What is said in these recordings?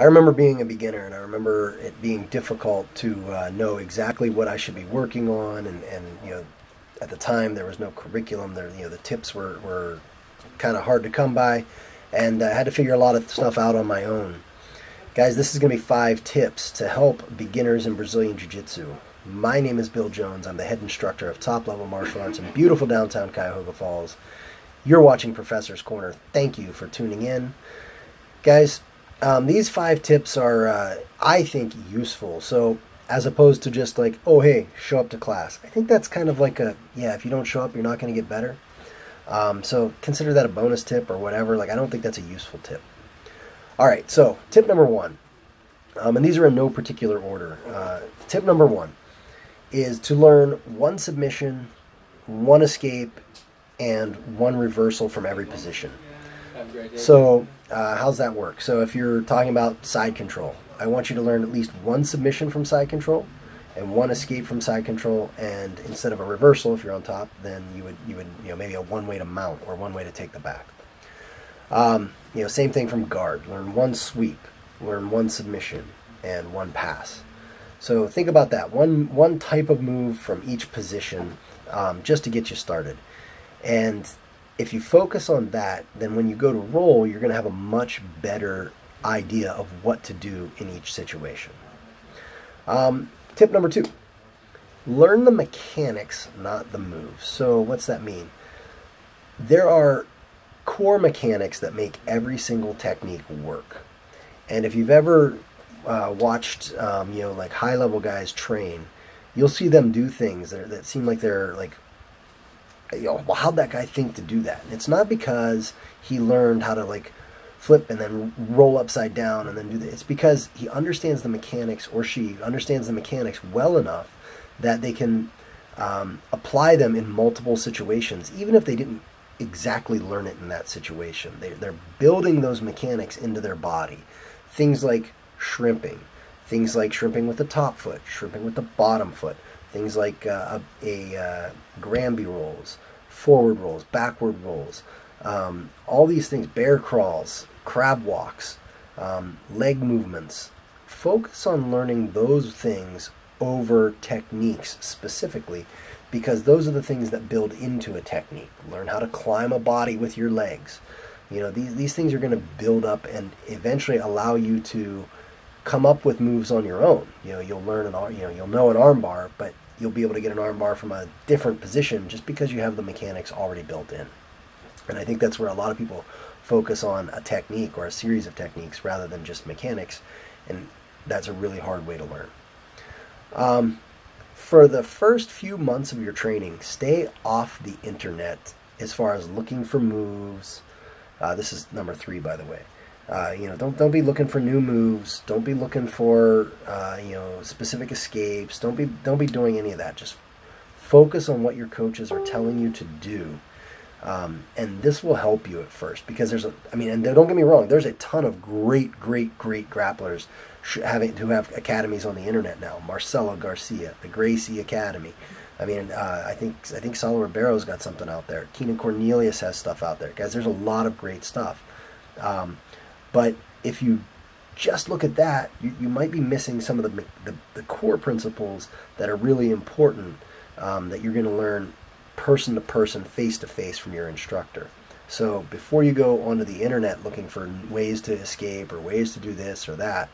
I remember being a beginner, and I remember it being difficult to uh, know exactly what I should be working on, and, and you know, at the time there was no curriculum. There, you know, the tips were were kind of hard to come by, and I had to figure a lot of stuff out on my own. Guys, this is going to be five tips to help beginners in Brazilian Jiu Jitsu. My name is Bill Jones. I'm the head instructor of top level martial arts in beautiful downtown Cuyahoga Falls. You're watching Professor's Corner. Thank you for tuning in. Guys, um, these five tips are, uh, I think, useful. So, as opposed to just like, oh, hey, show up to class. I think that's kind of like a, yeah, if you don't show up, you're not going to get better. Um, so, consider that a bonus tip or whatever. Like, I don't think that's a useful tip. All right, so tip number one, um, and these are in no particular order. Uh, tip number one is to learn one submission, one escape, and one reversal from every position. So, uh, how's that work? So, if you're talking about side control, I want you to learn at least one submission from side control and one escape from side control. And instead of a reversal, if you're on top, then you would you would you know maybe a one way to mount or one way to take the back. Um, you know, same thing from guard. Learn one sweep, learn one submission, and one pass. So think about that. One one type of move from each position, um, just to get you started. And if you focus on that, then when you go to roll, you're going to have a much better idea of what to do in each situation. Um, tip number two learn the mechanics, not the moves. So, what's that mean? There are core mechanics that make every single technique work. And if you've ever uh, watched, um, you know, like high level guys train, you'll see them do things that, that seem like they're like you know, well, how'd that guy think to do that? And it's not because he learned how to like flip and then roll upside down and then do that. It's because he understands the mechanics or she understands the mechanics well enough that they can um, apply them in multiple situations, even if they didn't exactly learn it in that situation. They, they're building those mechanics into their body. Things like shrimping, things like shrimping with the top foot, shrimping with the bottom foot, Things like uh, a, a uh, Granby rolls, forward rolls, backward rolls, um, all these things, bear crawls, crab walks, um, leg movements. Focus on learning those things over techniques specifically because those are the things that build into a technique. Learn how to climb a body with your legs. You know, these, these things are going to build up and eventually allow you to come up with moves on your own. You know, you'll learn an arm, you know you'll know an armbar, but you'll be able to get an armbar from a different position just because you have the mechanics already built in. And I think that's where a lot of people focus on a technique or a series of techniques rather than just mechanics, and that's a really hard way to learn. Um, for the first few months of your training, stay off the internet as far as looking for moves. Uh, this is number three, by the way. Uh, you know, don't don't be looking for new moves. Don't be looking for uh, you know specific escapes. Don't be don't be doing any of that. Just focus on what your coaches are telling you to do, um, and this will help you at first because there's a. I mean, and don't get me wrong. There's a ton of great, great, great grapplers having who have academies on the internet now. Marcelo Garcia, the Gracie Academy. I mean, uh, I think I think Saulo Ribeiro's got something out there. Keenan Cornelius has stuff out there, guys. There's a lot of great stuff. Um, but if you just look at that, you, you might be missing some of the, the, the core principles that are really important um, that you're going to learn person to person, face to face from your instructor. So before you go onto the internet looking for ways to escape or ways to do this or that,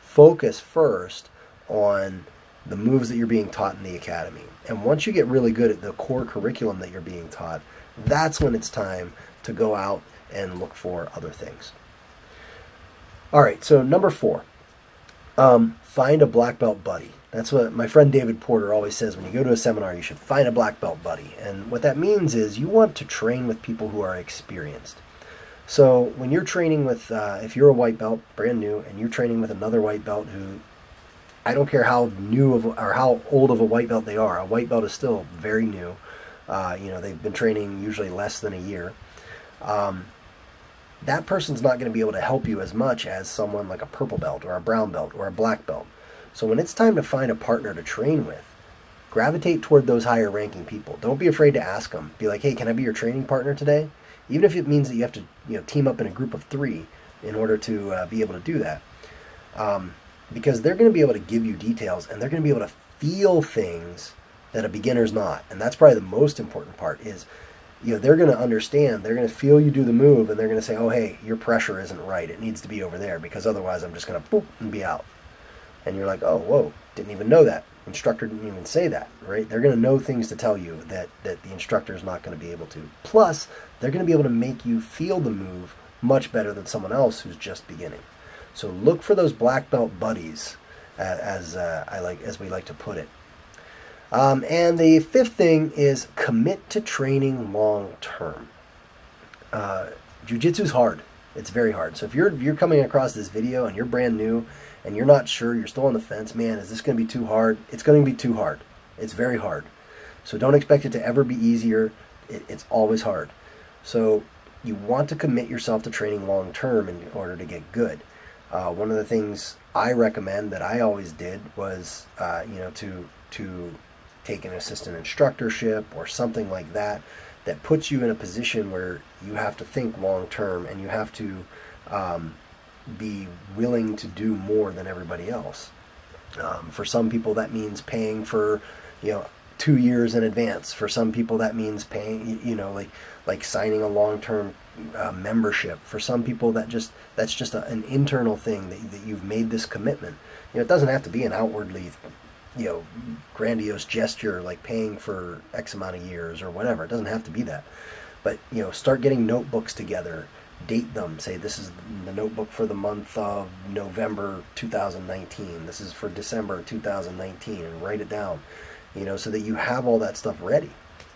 focus first on the moves that you're being taught in the academy. And once you get really good at the core curriculum that you're being taught, that's when it's time to go out and look for other things. All right, so number four, um, find a black belt buddy. That's what my friend David Porter always says when you go to a seminar, you should find a black belt buddy. And what that means is you want to train with people who are experienced. So when you're training with, uh, if you're a white belt, brand new, and you're training with another white belt who, I don't care how new of or how old of a white belt they are, a white belt is still very new. Uh, you know, they've been training usually less than a year. Um, that person's not going to be able to help you as much as someone like a purple belt or a brown belt or a black belt. So when it's time to find a partner to train with, gravitate toward those higher ranking people. Don't be afraid to ask them. Be like, "Hey, can I be your training partner today?" Even if it means that you have to, you know, team up in a group of 3 in order to uh, be able to do that. um, because they're going to be able to give you details and they're going to be able to feel things that a beginner's not. And that's probably the most important part is, you know, they're going to understand, they're going to feel you do the move and they're going to say, oh, hey, your pressure isn't right. It needs to be over there because otherwise I'm just going to boop and be out. And you're like, oh, whoa, didn't even know that. Instructor didn't even say that, right? They're going to know things to tell you that, that the instructor is not going to be able to. Plus, they're going to be able to make you feel the move much better than someone else who's just beginning. So look for those black belt buddies, as uh, I like, as we like to put it. Um, and the fifth thing is commit to training long term. Uh, Jiu-jitsu is hard. It's very hard. So if you're you're coming across this video and you're brand new and you're not sure, you're still on the fence, man, is this going to be too hard? It's going to be too hard. It's very hard. So don't expect it to ever be easier. It, it's always hard. So you want to commit yourself to training long term in order to get good. Uh, one of the things I recommend that I always did was, uh, you know, to to take an assistant instructorship or something like that that puts you in a position where you have to think long term and you have to um, be willing to do more than everybody else. Um, for some people, that means paying for, you know, two years in advance. For some people, that means paying, you know, like like signing a long-term uh, membership. For some people, that just that's just a, an internal thing that, that you've made this commitment. You know, it doesn't have to be an outwardly, you know, grandiose gesture like paying for X amount of years or whatever. It doesn't have to be that. But you know, start getting notebooks together. Date them. Say this is the notebook for the month of November 2019. This is for December 2019, and write it down you know, so that you have all that stuff ready.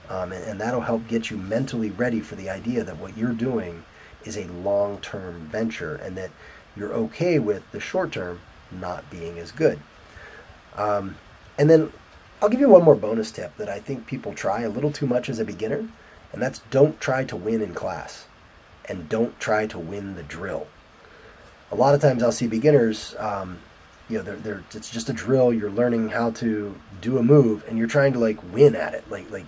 Um, and, and that'll help get you mentally ready for the idea that what you're doing is a long term venture and that you're okay with the short term not being as good. Um, and then I'll give you one more bonus tip that I think people try a little too much as a beginner, and that's don't try to win in class and don't try to win the drill. A lot of times I'll see beginners um, you know, they're, they're, it's just a drill. You're learning how to do a move, and you're trying to like win at it, like like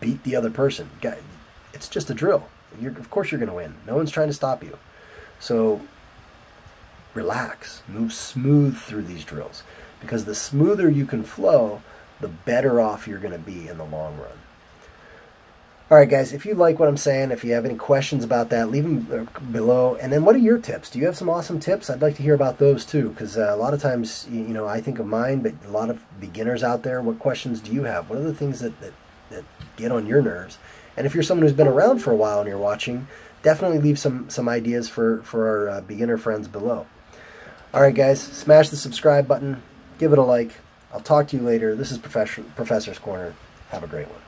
beat the other person. It's just a drill. You're, of course, you're going to win. No one's trying to stop you. So relax, move smooth through these drills, because the smoother you can flow, the better off you're going to be in the long run. All right, guys, if you like what I'm saying, if you have any questions about that, leave them uh, below. And then what are your tips? Do you have some awesome tips? I'd like to hear about those too, because uh, a lot of times, you know, I think of mine, but a lot of beginners out there, what questions do you have? What are the things that, that, that get on your nerves? And if you're someone who's been around for a while and you're watching, definitely leave some, some ideas for, for our uh, beginner friends below. All right, guys, smash the subscribe button, give it a like. I'll talk to you later. This is Professor, Professor's Corner. Have a great one.